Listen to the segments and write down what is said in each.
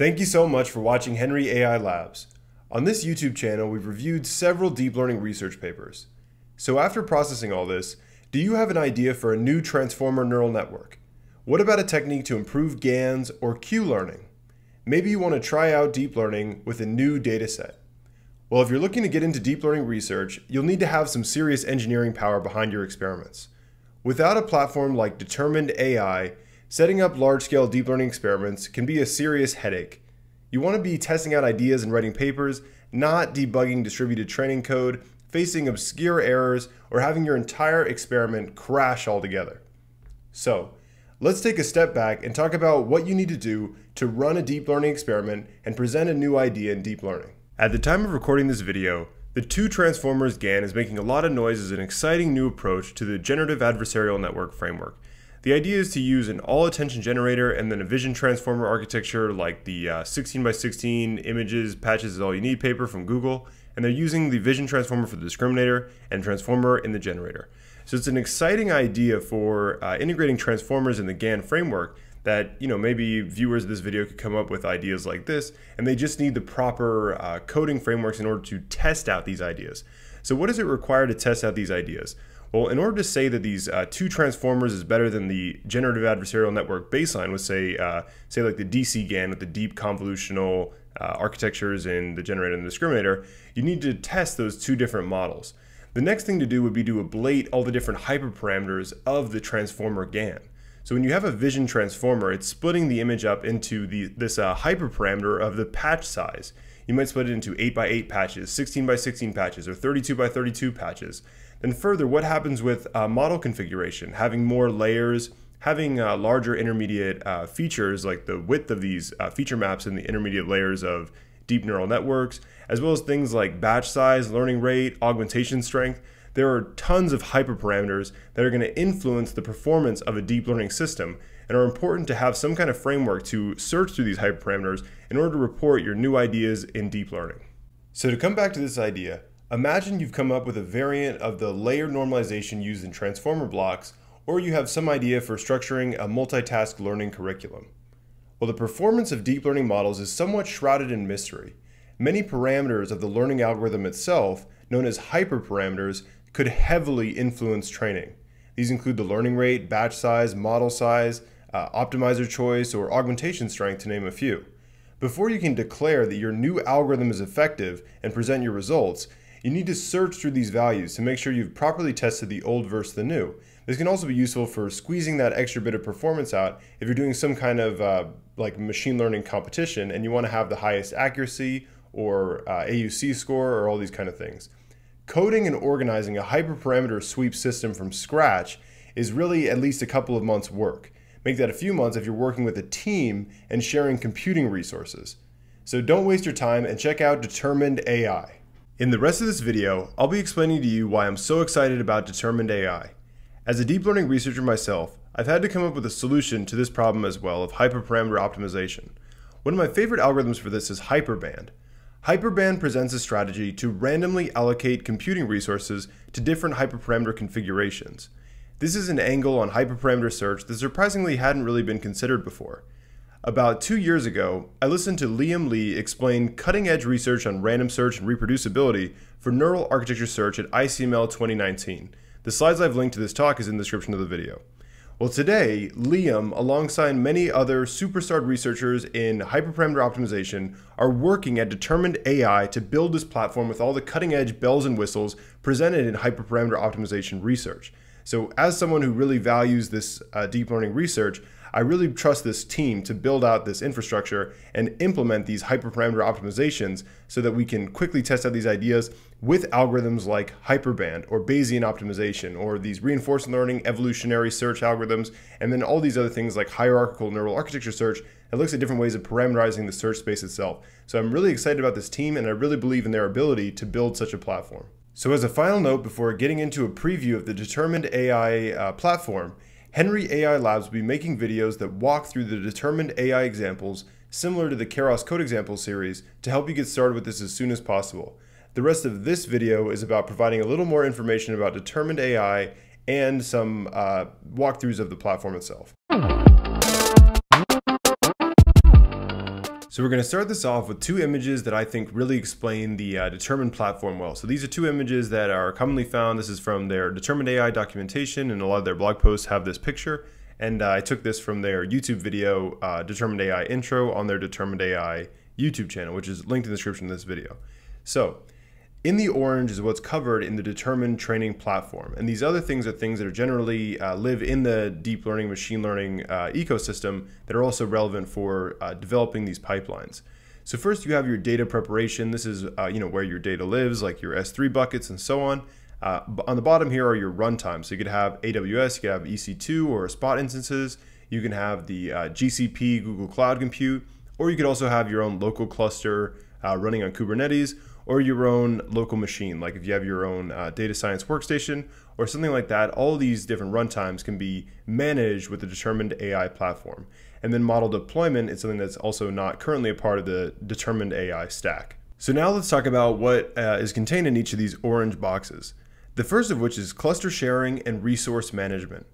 Thank you so much for watching Henry AI Labs. On this YouTube channel, we've reviewed several deep learning research papers. So after processing all this, do you have an idea for a new transformer neural network? What about a technique to improve GANs or Q-learning? Maybe you want to try out deep learning with a new dataset. Well, if you're looking to get into deep learning research, you'll need to have some serious engineering power behind your experiments. Without a platform like Determined AI, Setting up large-scale deep learning experiments can be a serious headache. You want to be testing out ideas and writing papers, not debugging distributed training code, facing obscure errors, or having your entire experiment crash altogether. So, let's take a step back and talk about what you need to do to run a deep learning experiment and present a new idea in deep learning. At the time of recording this video, the two transformers GAN is making a lot of noise as an exciting new approach to the generative adversarial network framework the idea is to use an all attention generator and then a vision transformer architecture like the uh, 16 by 16 images patches is all you need paper from Google. And they're using the vision transformer for the discriminator and transformer in the generator. So it's an exciting idea for uh, integrating transformers in the GAN framework that you know maybe viewers of this video could come up with ideas like this and they just need the proper uh, coding frameworks in order to test out these ideas. So what does it require to test out these ideas? Well, in order to say that these uh, two transformers is better than the generative adversarial network baseline would say, uh, say like the DC GAN with the deep convolutional uh, architectures in the generator and the discriminator, you need to test those two different models. The next thing to do would be to ablate all the different hyperparameters of the transformer GAN. So when you have a vision transformer, it's splitting the image up into the, this uh, hyperparameter of the patch size. You might split it into 8 by 8 patches, 16 by 16 patches, or 32 by 32 patches. Then further, what happens with uh, model configuration? Having more layers, having uh, larger intermediate uh, features like the width of these uh, feature maps in the intermediate layers of deep neural networks, as well as things like batch size, learning rate, augmentation strength. There are tons of hyperparameters that are going to influence the performance of a deep learning system and are important to have some kind of framework to search through these hyperparameters in order to report your new ideas in deep learning. So to come back to this idea, Imagine you've come up with a variant of the layered normalization used in transformer blocks, or you have some idea for structuring a multitask learning curriculum. Well, the performance of deep learning models is somewhat shrouded in mystery. Many parameters of the learning algorithm itself, known as hyperparameters, could heavily influence training. These include the learning rate, batch size, model size, uh, optimizer choice, or augmentation strength, to name a few. Before you can declare that your new algorithm is effective and present your results, you need to search through these values to make sure you've properly tested the old versus the new. This can also be useful for squeezing that extra bit of performance out if you're doing some kind of uh, like machine learning competition and you want to have the highest accuracy or uh, AUC score or all these kind of things. Coding and organizing a hyperparameter sweep system from scratch is really at least a couple of months work. Make that a few months if you're working with a team and sharing computing resources. So don't waste your time and check out Determined AI. In the rest of this video, I'll be explaining to you why I'm so excited about Determined AI. As a deep learning researcher myself, I've had to come up with a solution to this problem as well of hyperparameter optimization. One of my favorite algorithms for this is Hyperband. Hyperband presents a strategy to randomly allocate computing resources to different hyperparameter configurations. This is an angle on hyperparameter search that surprisingly hadn't really been considered before. About two years ago, I listened to Liam Li explain cutting edge research on random search and reproducibility for neural architecture search at ICML 2019. The slides I've linked to this talk is in the description of the video. Well, today, Liam, alongside many other superstar researchers in hyperparameter optimization, are working at Determined AI to build this platform with all the cutting edge bells and whistles presented in hyperparameter optimization research. So, as someone who really values this uh, deep learning research, I really trust this team to build out this infrastructure and implement these hyperparameter optimizations so that we can quickly test out these ideas with algorithms like Hyperband or Bayesian optimization or these reinforcement learning evolutionary search algorithms, and then all these other things like hierarchical neural architecture search that looks at different ways of parameterizing the search space itself. So I'm really excited about this team and I really believe in their ability to build such a platform. So as a final note before getting into a preview of the Determined AI uh, platform, Henry AI Labs will be making videos that walk through the determined AI examples similar to the Keras Code Example series to help you get started with this as soon as possible. The rest of this video is about providing a little more information about determined AI and some uh, walkthroughs of the platform itself. So we're going to start this off with two images that I think really explain the uh, Determined platform well. So these are two images that are commonly found. This is from their Determined AI documentation and a lot of their blog posts have this picture. And uh, I took this from their YouTube video, uh, Determined AI intro on their Determined AI YouTube channel, which is linked in the description of this video. So in the orange is what's covered in the determined training platform. And these other things are things that are generally uh, live in the deep learning, machine learning uh, ecosystem that are also relevant for uh, developing these pipelines. So first you have your data preparation. This is uh, you know where your data lives, like your S3 buckets and so on. Uh, on the bottom here are your runtimes. So you could have AWS, you could have EC2 or Spot instances. You can have the uh, GCP, Google Cloud Compute, or you could also have your own local cluster running on Kubernetes or your own local machine. Like if you have your own uh, data science workstation or something like that, all these different runtimes can be managed with the determined AI platform. And then model deployment is something that's also not currently a part of the determined AI stack. So now let's talk about what uh, is contained in each of these orange boxes. The first of which is cluster sharing and resource management.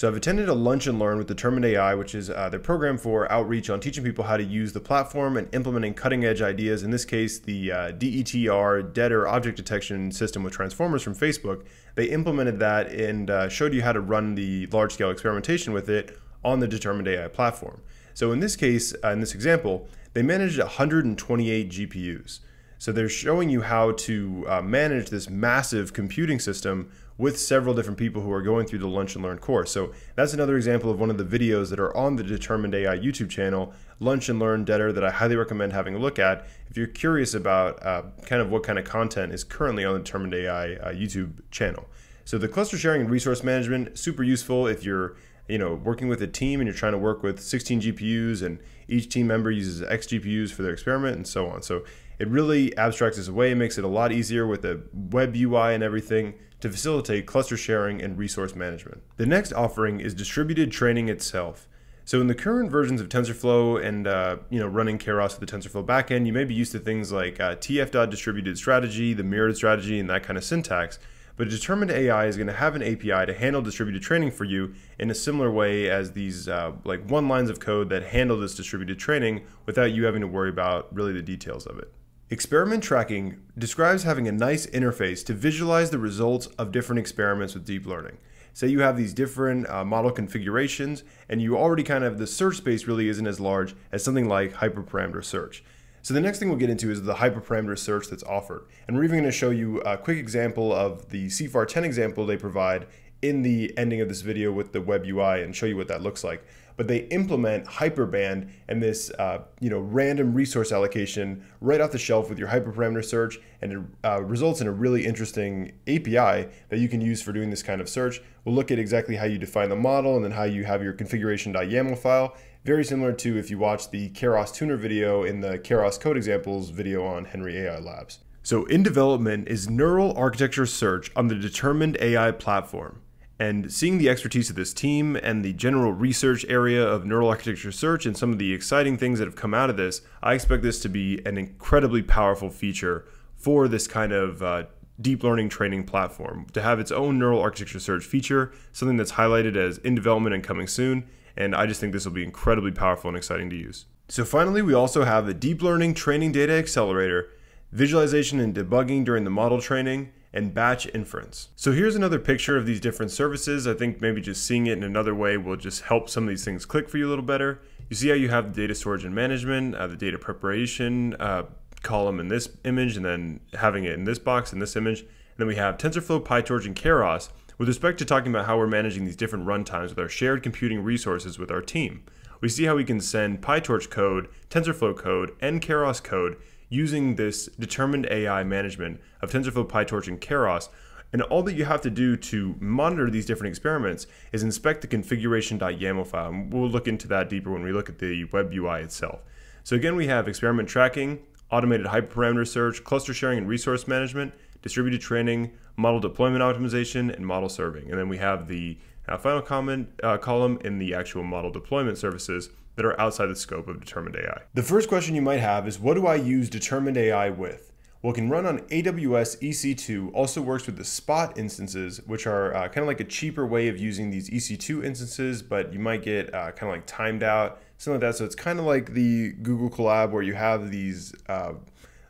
So I've attended a lunch and learn with Determined AI, which is uh, their program for outreach on teaching people how to use the platform and implementing cutting edge ideas. In this case, the uh, DETR, dead object detection system with transformers from Facebook. They implemented that and uh, showed you how to run the large scale experimentation with it on the Determined AI platform. So in this case, uh, in this example, they managed 128 GPUs. So they're showing you how to uh, manage this massive computing system with several different people who are going through the Lunch and Learn course. So that's another example of one of the videos that are on the Determined AI YouTube channel, Lunch and Learn DETR, that I highly recommend having a look at if you're curious about uh, kind of what kind of content is currently on the Determined AI uh, YouTube channel. So the cluster sharing and resource management, super useful if you're you know, working with a team and you're trying to work with 16 GPUs and each team member uses X GPUs for their experiment and so on. So it really abstracts this away, makes it a lot easier with the web UI and everything to facilitate cluster sharing and resource management. The next offering is distributed training itself. So in the current versions of TensorFlow and uh, you know running Keras with the TensorFlow backend, you may be used to things like uh, TF.distributed strategy, the mirrored strategy, and that kind of syntax. But a Determined AI is going to have an API to handle distributed training for you in a similar way as these uh, like one lines of code that handle this distributed training without you having to worry about really the details of it. Experiment tracking describes having a nice interface to visualize the results of different experiments with deep learning. Say you have these different uh, model configurations and you already kind of, the search space really isn't as large as something like hyperparameter search. So the next thing we'll get into is the hyperparameter search that's offered. And we're even going to show you a quick example of the CIFAR 10 example they provide in the ending of this video with the web UI and show you what that looks like but they implement Hyperband and this uh, you know random resource allocation right off the shelf with your hyperparameter search, and it uh, results in a really interesting API that you can use for doing this kind of search. We'll look at exactly how you define the model and then how you have your configuration.yaml file. Very similar to if you watch the Keras tuner video in the Keras code examples video on Henry AI Labs. So in development is neural architecture search on the determined AI platform. And seeing the expertise of this team and the general research area of neural architecture search and some of the exciting things that have come out of this, I expect this to be an incredibly powerful feature for this kind of uh, deep learning training platform to have its own neural architecture search feature, something that's highlighted as in development and coming soon. And I just think this will be incredibly powerful and exciting to use. So finally, we also have the deep learning training data accelerator, visualization and debugging during the model training, and batch inference. So here's another picture of these different services. I think maybe just seeing it in another way will just help some of these things click for you a little better. You see how you have the data storage and management, uh, the data preparation uh, column in this image, and then having it in this box in this image. And then we have TensorFlow, PyTorch, and Keras with respect to talking about how we're managing these different runtimes with our shared computing resources with our team. We see how we can send PyTorch code, TensorFlow code, and Keras code using this determined AI management of TensorFlow, PyTorch, and Keras. And all that you have to do to monitor these different experiments is inspect the configuration.yaml file. And we'll look into that deeper when we look at the web UI itself. So again, we have experiment tracking, automated hyperparameter search, cluster sharing and resource management, distributed training, model deployment optimization, and model serving. And then we have the uh, final comment uh, column in the actual model deployment services that are outside the scope of Determined AI. The first question you might have is what do I use Determined AI with? Well, it can run on AWS EC2, also works with the Spot instances, which are uh, kind of like a cheaper way of using these EC2 instances, but you might get uh, kind of like timed out, something like that. So it's kind of like the Google Colab where you have these uh,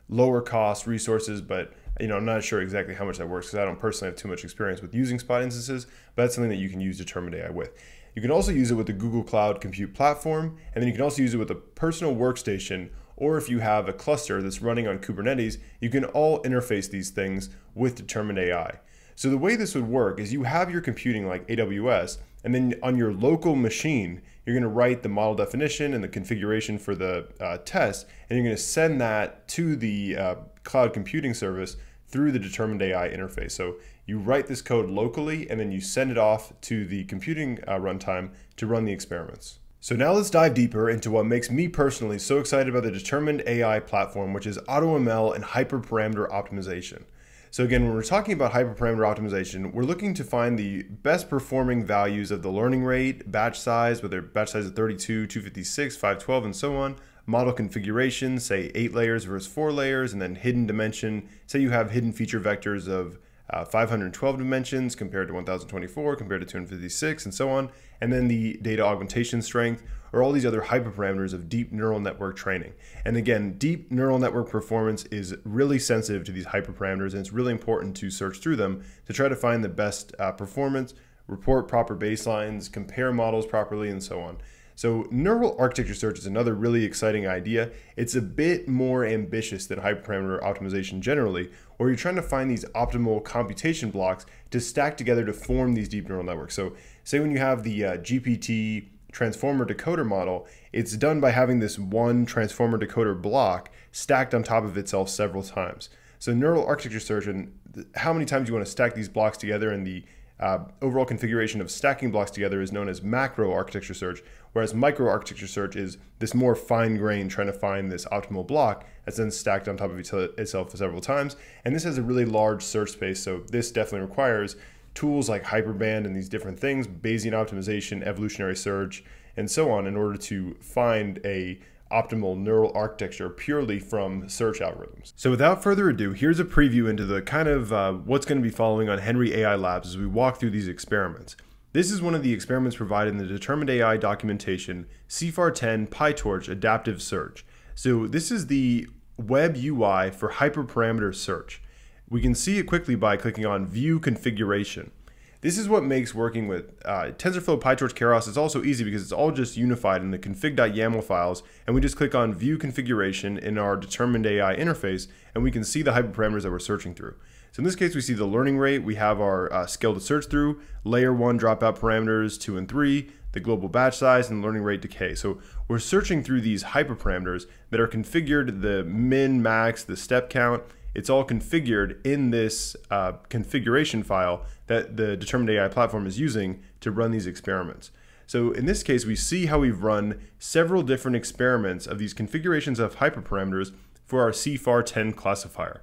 lower cost resources, but you know, I'm not sure exactly how much that works because I don't personally have too much experience with using Spot instances, but that's something that you can use Determined AI with. You can also use it with the Google Cloud Compute Platform, and then you can also use it with a personal workstation or if you have a cluster that's running on Kubernetes, you can all interface these things with Determined AI. So the way this would work is you have your computing like AWS, and then on your local machine, you're going to write the model definition and the configuration for the uh, test, and you're going to send that to the uh, cloud computing service through the Determined AI interface. So you write this code locally, and then you send it off to the computing uh, runtime to run the experiments. So now let's dive deeper into what makes me personally so excited about the Determined AI platform, which is AutoML and hyperparameter optimization. So again, when we're talking about hyperparameter optimization, we're looking to find the best performing values of the learning rate, batch size, whether batch size of 32, 256, 512, and so on, model configuration, say eight layers versus four layers, and then hidden dimension. Say you have hidden feature vectors of uh, 512 dimensions compared to 1024 compared to 256 and so on. And then the data augmentation strength or all these other hyperparameters of deep neural network training. And again deep neural network performance is really sensitive to these hyperparameters and it's really important to search through them to try to find the best uh, performance report proper baselines compare models properly and so on so neural architecture search is another really exciting idea. It's a bit more ambitious than hyperparameter optimization generally, where you're trying to find these optimal computation blocks to stack together to form these deep neural networks. So say when you have the uh, GPT transformer decoder model, it's done by having this one transformer decoder block stacked on top of itself several times. So neural architecture search and how many times you want to stack these blocks together and the uh, overall configuration of stacking blocks together is known as macro architecture search, whereas micro architecture search is this more fine grained trying to find this optimal block that's then stacked on top of itself several times. And this has a really large search space, so this definitely requires tools like Hyperband and these different things, Bayesian optimization, evolutionary search, and so on in order to find a optimal neural architecture purely from search algorithms. So without further ado, here's a preview into the kind of uh, what's going to be following on Henry AI Labs as we walk through these experiments. This is one of the experiments provided in the Determined AI documentation, CIFAR 10 PyTorch Adaptive Search. So this is the web UI for hyperparameter search. We can see it quickly by clicking on View Configuration. This is what makes working with uh, TensorFlow, PyTorch, Keras. It's also easy because it's all just unified in the config.yaml files, and we just click on View Configuration in our Determined AI interface, and we can see the hyperparameters that we're searching through. So in this case, we see the learning rate. We have our uh, scale to search through, layer one dropout parameters, two and three, the global batch size, and learning rate decay. So we're searching through these hyperparameters that are configured, the min, max, the step count, it's all configured in this uh, configuration file that the Determined AI platform is using to run these experiments. So in this case, we see how we've run several different experiments of these configurations of hyperparameters for our CIFAR 10 classifier.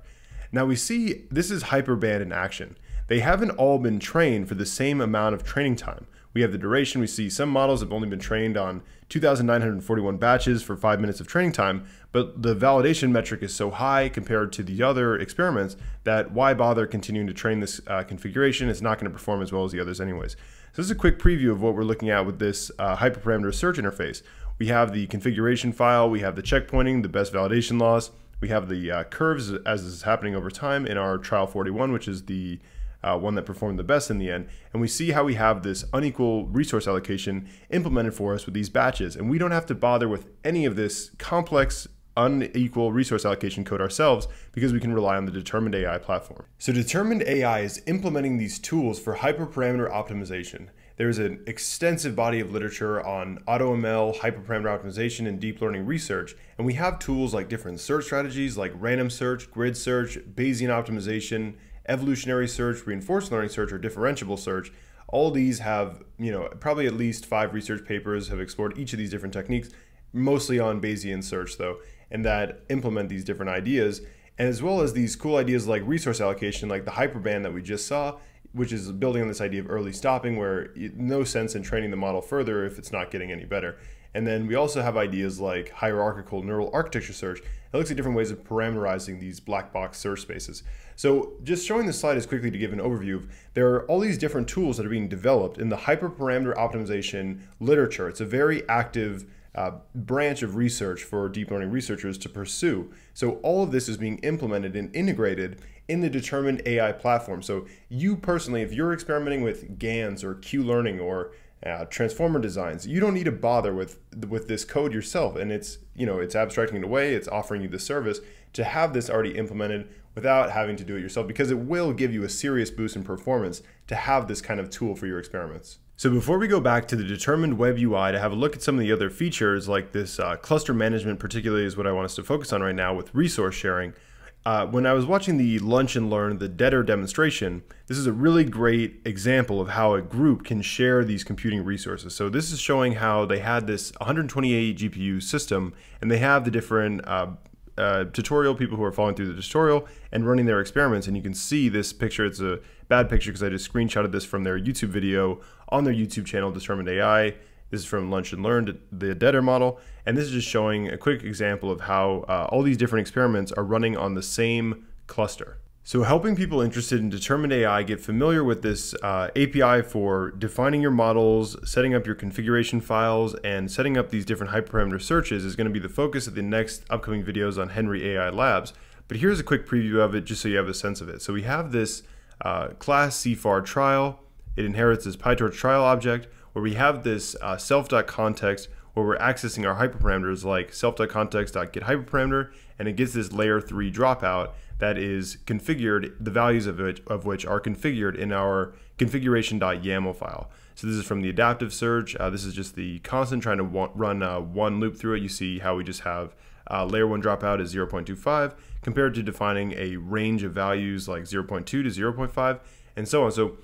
Now we see this is hyperband in action. They haven't all been trained for the same amount of training time. We have the duration. We see some models have only been trained on 2,941 batches for five minutes of training time, but the validation metric is so high compared to the other experiments that why bother continuing to train this uh, configuration? It's not going to perform as well as the others anyways. So this is a quick preview of what we're looking at with this uh, hyperparameter search interface. We have the configuration file, we have the checkpointing, the best validation loss, we have the uh, curves as this is happening over time in our trial 41, which is the uh, one that performed the best in the end. And we see how we have this unequal resource allocation implemented for us with these batches. And we don't have to bother with any of this complex unequal resource allocation code ourselves because we can rely on the Determined AI platform. So Determined AI is implementing these tools for hyperparameter optimization. There's an extensive body of literature on AutoML, hyperparameter optimization, and deep learning research. And we have tools like different search strategies like random search, grid search, Bayesian optimization, evolutionary search, reinforced learning search, or differentiable search. All these have, you know, probably at least five research papers have explored each of these different techniques, mostly on Bayesian search though, and that implement these different ideas, and as well as these cool ideas like resource allocation, like the hyperband that we just saw, which is building on this idea of early stopping, where no sense in training the model further if it's not getting any better. And then we also have ideas like hierarchical neural architecture search that looks at different ways of parameterizing these black box search spaces. So just showing this slide is quickly to give an overview of there are all these different tools that are being developed in the hyperparameter optimization literature. It's a very active uh, branch of research for deep learning researchers to pursue. So all of this is being implemented and integrated in the determined AI platform. So you personally, if you're experimenting with GANs or Q-learning or uh, transformer designs, you don't need to bother with with this code yourself. And it's you know it's abstracting it away. It's offering you the service to have this already implemented without having to do it yourself because it will give you a serious boost in performance to have this kind of tool for your experiments. So before we go back to the determined web UI to have a look at some of the other features like this uh, cluster management particularly is what I want us to focus on right now with resource sharing. Uh, when I was watching the Lunch and Learn, the DETR demonstration, this is a really great example of how a group can share these computing resources. So this is showing how they had this 128 GPU system and they have the different uh, uh, tutorial people who are following through the tutorial and running their experiments. And you can see this picture. It's a bad picture because I just screenshotted this from their YouTube video on their YouTube channel, Determined AI. This is from Lunch and Learn, the DETR model. And this is just showing a quick example of how uh, all these different experiments are running on the same cluster. So helping people interested in determined AI get familiar with this uh, API for defining your models, setting up your configuration files, and setting up these different hyperparameter searches is going to be the focus of the next upcoming videos on Henry AI Labs. But here's a quick preview of it just so you have a sense of it. So we have this uh, class CIFAR trial. It inherits this PyTorch trial object where we have this uh, self.context where we're accessing our hyperparameters like self.context.getHyperparameter and it gets this layer 3 dropout that is configured, the values of, it, of which are configured in our configuration.yaml file. So this is from the adaptive search. Uh, this is just the constant trying to run uh, one loop through it. You see how we just have uh, layer 1 dropout is 0.25 compared to defining a range of values like 0.2 to 0.5 and so on. So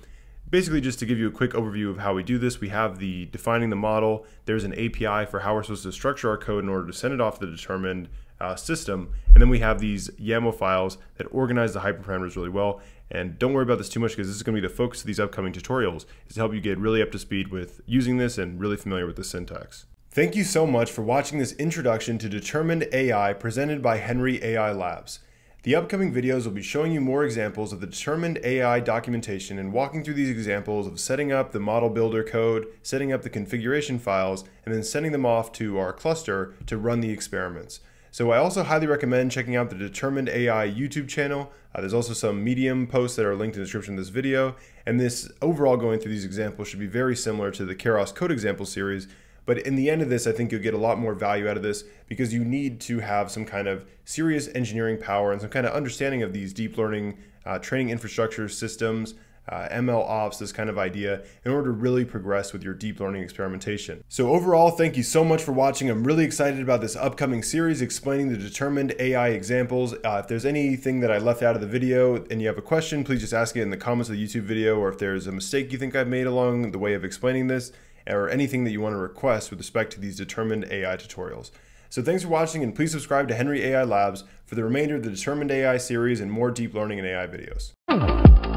basically just to give you a quick overview of how we do this, we have the defining the model. There's an API for how we're supposed to structure our code in order to send it off to the determined uh, system. And then we have these YAML files that organize the hyperparameters really well. And don't worry about this too much because this is going to be the focus of these upcoming tutorials is to help you get really up to speed with using this and really familiar with the syntax. Thank you so much for watching this introduction to Determined AI presented by Henry AI Labs. The upcoming videos will be showing you more examples of the Determined AI documentation and walking through these examples of setting up the model builder code, setting up the configuration files, and then sending them off to our cluster to run the experiments. So I also highly recommend checking out the Determined AI YouTube channel. Uh, there's also some Medium posts that are linked in the description of this video. And this overall going through these examples should be very similar to the Keras code example series. But in the end of this, I think you'll get a lot more value out of this because you need to have some kind of serious engineering power and some kind of understanding of these deep learning uh, training infrastructure systems, uh, ML ops, this kind of idea, in order to really progress with your deep learning experimentation. So overall, thank you so much for watching. I'm really excited about this upcoming series explaining the determined AI examples. Uh, if there's anything that I left out of the video and you have a question, please just ask it in the comments of the YouTube video, or if there's a mistake you think I've made along the way of explaining this, or anything that you want to request with respect to these determined AI tutorials. So thanks for watching and please subscribe to Henry AI Labs for the remainder of the Determined AI series and more deep learning and AI videos.